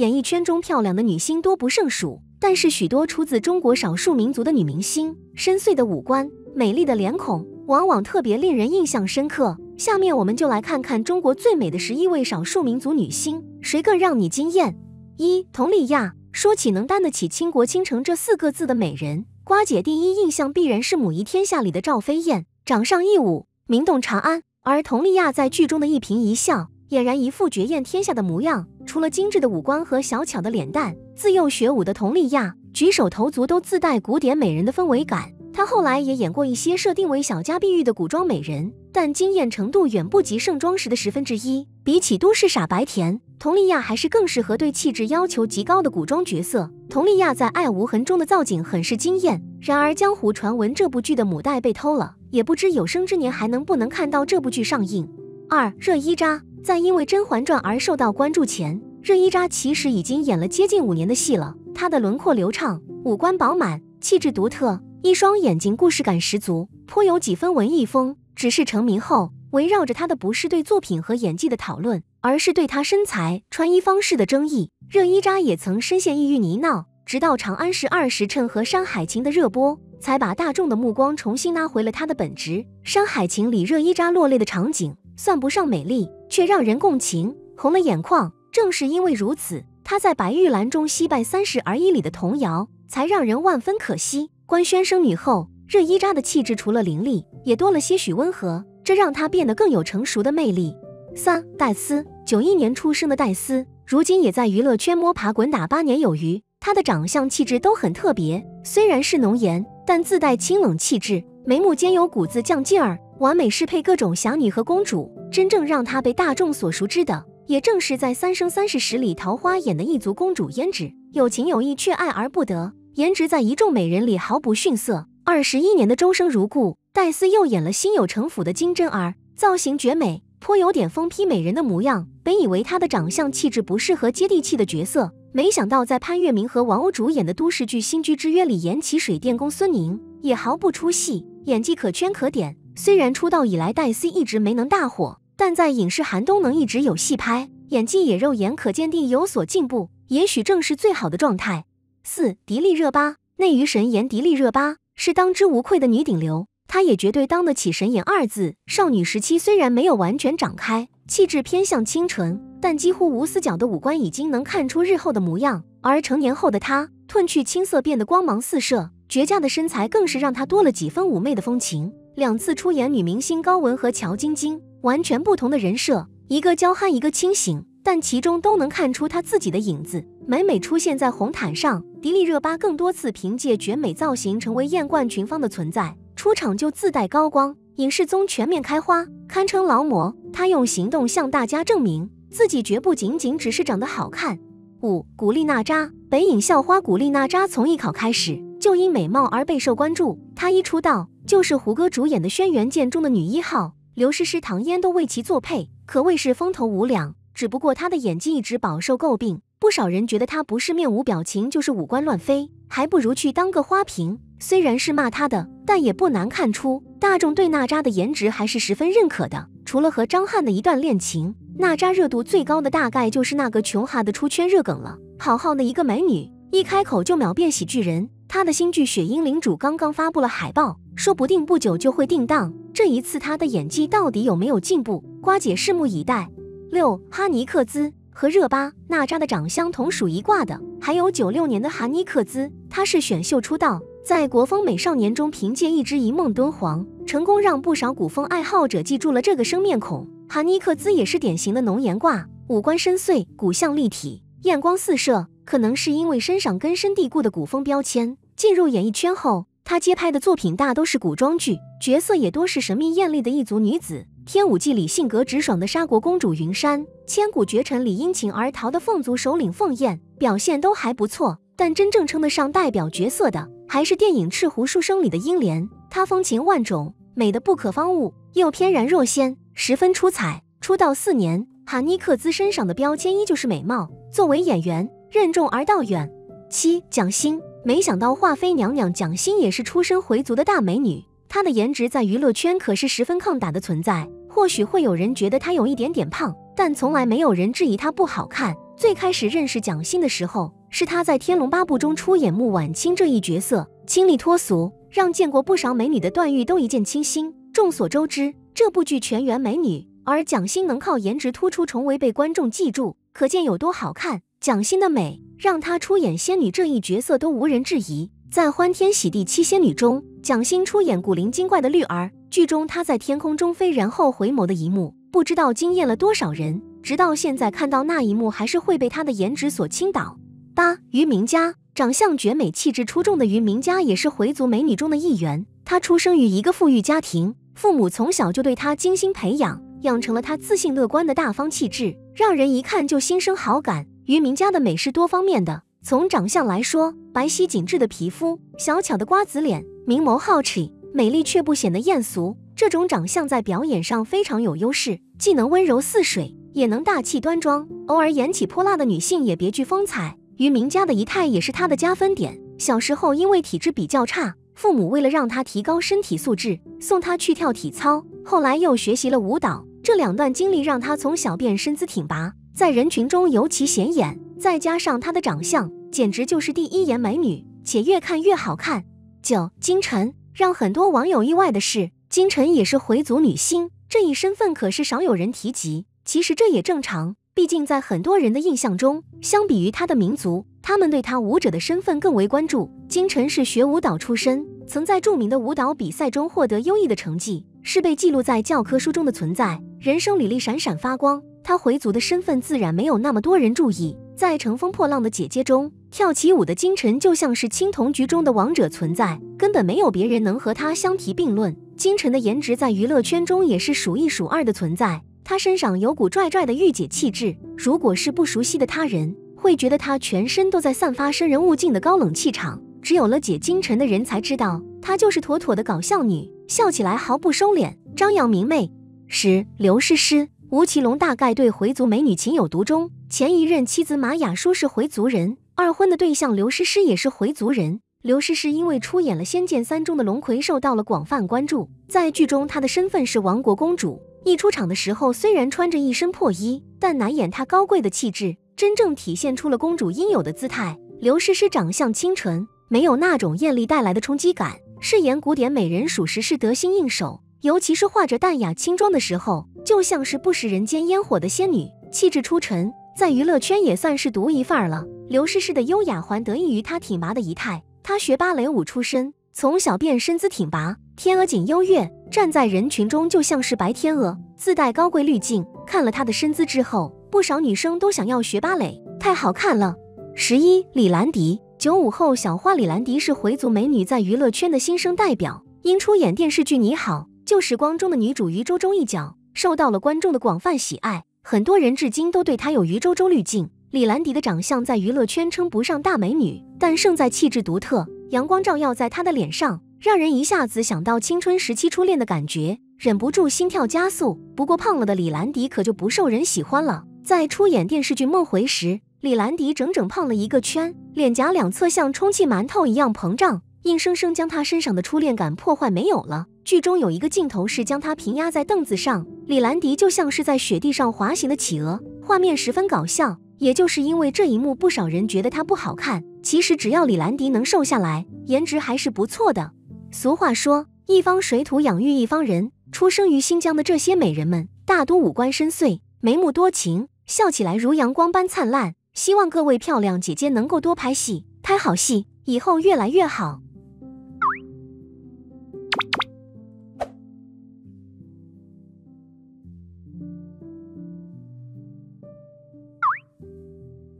演艺圈中漂亮的女星多不胜数，但是许多出自中国少数民族的女明星，深邃的五官、美丽的脸孔，往往特别令人印象深刻。下面我们就来看看中国最美的十一位少数民族女星，谁更让你惊艳？一、佟丽娅。说起能担得起倾国倾城这四个字的美人，瓜姐第一印象必然是《母仪天下》里的赵飞燕，掌上一舞，名动长安。而佟丽娅在剧中的一颦一笑，俨然一副绝艳天下的模样。除了精致的五官和小巧的脸蛋，自幼学武的佟丽娅，举手投足都自带古典美人的氛围感。她后来也演过一些设定为小家碧玉的古装美人，但惊艳程度远不及盛装时的十分之一。比起都市傻白甜，佟丽娅还是更适合对气质要求极高的古装角色。佟丽娅在《爱无痕》中的造景很是惊艳。然而，江湖传闻这部剧的母带被偷了，也不知有生之年还能不能看到这部剧上映。二热依扎在因为《甄嬛传》而受到关注前，热依扎其实已经演了接近五年的戏了。她的轮廓流畅，五官饱满，气质独特。一双眼睛故事感十足，颇有几分文艺风。只是成名后，围绕着她的不是对作品和演技的讨论，而是对她身材、穿衣方式的争议。热依扎也曾深陷抑郁泥淖，直到《长安十二时辰》和《山海情》的热播，才把大众的目光重新拉回了她的本职。《山海情》里热依扎落泪的场景，算不上美丽，却让人共情，红了眼眶。正是因为如此，他在《白玉兰》中惜败三十而已里的童谣，才让人万分可惜。官宣生女后，热依扎的气质除了凌厉，也多了些许温和，这让她变得更有成熟的魅力。三戴斯，九一年出生的戴斯，如今也在娱乐圈摸爬滚打八年有余。她的长相气质都很特别，虽然是浓颜，但自带清冷气质，眉目间有股子犟劲儿，完美适配各种侠女和公主。真正让她被大众所熟知的，也正是在《三生三世十里桃花》演的异族公主胭脂，有情有义却爱而不得。颜值在一众美人里毫不逊色。二十一年的终生如故，戴思又演了心有城府的金贞儿，造型绝美，颇有点疯批美人的模样。本以为她的长相气质不适合接地气的角色，没想到在潘粤明和王鸥主演的都市剧《新居之约》里演起水电工孙宁，也毫不出戏，演技可圈可点。虽然出道以来戴思一直没能大火，但在影视寒冬能一直有戏拍，演技也肉眼可见地有所进步，也许正是最好的状态。四迪丽热巴，内娱神颜迪丽热巴是当之无愧的女顶流，她也绝对当得起神颜二字。少女时期虽然没有完全长开，气质偏向清纯，但几乎无死角的五官已经能看出日后的模样。而成年后的她，褪去青涩，变得光芒四射，绝佳的身材更是让她多了几分妩媚的风情。两次出演女明星高雯和乔晶晶，完全不同的人设，一个娇憨，一个清醒，但其中都能看出她自己的影子。每每出现在红毯上。迪丽热巴更多次凭借绝美造型成为艳冠群芳的存在，出场就自带高光，影视综全面开花，堪称劳模。她用行动向大家证明自己绝不仅仅只是长得好看。五，古力娜扎，北影校花古力娜扎从艺考开始就因美貌而备受关注，她一出道就是胡歌主演的《轩辕剑》中的女一号，刘诗诗、唐嫣都为其作配，可谓是风头无两。只不过她的演技一直饱受诟病。不少人觉得她不是面无表情，就是五官乱飞，还不如去当个花瓶。虽然是骂她的，但也不难看出大众对娜扎的颜值还是十分认可的。除了和张翰的一段恋情，娜扎热度最高的大概就是那个穷哈的出圈热梗了。好好的一个美女，一开口就秒变喜剧人。他的新剧《雪鹰领主》刚刚发布了海报，说不定不久就会定档。这一次他的演技到底有没有进步？瓜姐拭目以待。六哈尼克孜。和热巴、娜扎的长相同属一挂的，还有九六年的哈尼克孜，她是选秀出道，在国风美少年中凭借一支一梦敦煌，成功让不少古风爱好者记住了这个生面孔。哈尼克孜也是典型的浓颜挂，五官深邃，骨相立体，艳光四射。可能是因为身上根深蒂固的古风标签，进入演艺圈后，她接拍的作品大都是古装剧，角色也多是神秘艳丽的异族女子。《天舞纪》里性格直爽的沙国公主云山，《千古绝尘》里因情而逃的凤族首领凤燕，表现都还不错。但真正称得上代表角色的，还是电影《赤狐书生》里的英莲。她风情万种，美的不可方物，又翩然若仙，十分出彩。出道四年，哈尼克孜身上的标签依旧是美貌。作为演员，任重而道远。七蒋欣，没想到华妃娘娘蒋欣也是出身回族的大美女。她的颜值在娱乐圈可是十分抗打的存在。或许会有人觉得她有一点点胖，但从来没有人质疑她不好看。最开始认识蒋欣的时候，是她在《天龙八部》中出演穆婉清这一角色，清丽脱俗，让见过不少美女的段誉都一见倾心。众所周知，这部剧全员美女，而蒋欣能靠颜值突出，重为被观众记住，可见有多好看。蒋欣的美，让她出演仙女这一角色都无人质疑。在《欢天喜地七仙女》中，蒋欣出演古灵精怪的绿儿，剧中她在天空中飞然后回眸的一幕，不知道惊艳了多少人。直到现在看到那一幕，还是会被她的颜值所倾倒。八于明佳，长相绝美、气质出众的于明佳也是回族美女中的一员。她出生于一个富裕家庭，父母从小就对她精心培养，养成了她自信乐观的大方气质，让人一看就心生好感。于明佳的美是多方面的，从长相来说，白皙紧致的皮肤，小巧的瓜子脸，明眸皓齿，美丽却不显得艳俗。这种长相在表演上非常有优势，既能温柔似水。也能大气端庄，偶尔演起泼辣的女性也别具风采。于明佳的仪态也是她的加分点。小时候因为体质比较差，父母为了让她提高身体素质，送她去跳体操。后来又学习了舞蹈，这两段经历让她从小便身姿挺拔，在人群中尤其显眼。再加上她的长相，简直就是第一眼美女，且越看越好看。九金晨，让很多网友意外的是，金晨也是回族女星，这一身份可是少有人提及。其实这也正常，毕竟在很多人的印象中，相比于他的民族，他们对他舞者的身份更为关注。金晨是学舞蹈出身，曾在著名的舞蹈比赛中获得优异的成绩，是被记录在教科书中的存在，人生履历闪闪发光。他回族的身份自然没有那么多人注意，在《乘风破浪的姐姐》中跳起舞的金晨就像是青铜局中的王者存在，根本没有别人能和他相提并论。金晨的颜值在娱乐圈中也是数一数二的存在。她身上有股拽拽的御姐气质，如果是不熟悉的他人，会觉得她全身都在散发生人勿近的高冷气场。只有了解金晨的人才知道，她就是妥妥的搞笑女，笑起来毫不收敛，张扬明媚。十刘诗诗，吴奇隆大概对回族美女情有独钟。前一任妻子马雅舒是回族人，二婚的对象刘诗诗也是回族人。刘诗诗因为出演了《仙剑三》中的龙葵，受到了广泛关注。在剧中，她的身份是亡国公主。一出场的时候，虽然穿着一身破衣，但难掩她高贵的气质，真正体现出了公主应有的姿态。刘诗诗长相清纯，没有那种艳丽带来的冲击感，饰演古典美人属实是得心应手。尤其是化着淡雅轻妆的时候，就像是不食人间烟火的仙女，气质出尘，在娱乐圈也算是独一份儿了。刘诗诗的优雅还得益于她挺拔的仪态，她学芭蕾舞出身，从小便身姿挺拔。天鹅颈优越，站在人群中就像是白天鹅，自带高贵滤镜。看了她的身姿之后，不少女生都想要学芭蕾，太好看了。十一，李兰迪，九五后小花李兰迪是回族美女，在娱乐圈的新生代表。因出演电视剧《你好旧时光》中的女主于周周一角，受到了观众的广泛喜爱。很多人至今都对她有于周周滤镜。李兰迪的长相在娱乐圈称不上大美女，但胜在气质独特，阳光照耀在她的脸上。让人一下子想到青春时期初恋的感觉，忍不住心跳加速。不过胖了的李兰迪可就不受人喜欢了。在出演电视剧《梦回》时，李兰迪整整胖了一个圈，脸颊两侧像充气馒头一样膨胀，硬生生将她身上的初恋感破坏没有了。剧中有一个镜头是将她平压在凳子上，李兰迪就像是在雪地上滑行的企鹅，画面十分搞笑。也就是因为这一幕，不少人觉得她不好看。其实只要李兰迪能瘦下来，颜值还是不错的。俗话说，一方水土养育一方人。出生于新疆的这些美人们，大多五官深邃，眉目多情，笑起来如阳光般灿烂。希望各位漂亮姐姐能够多拍戏，拍好戏，以后越来越好。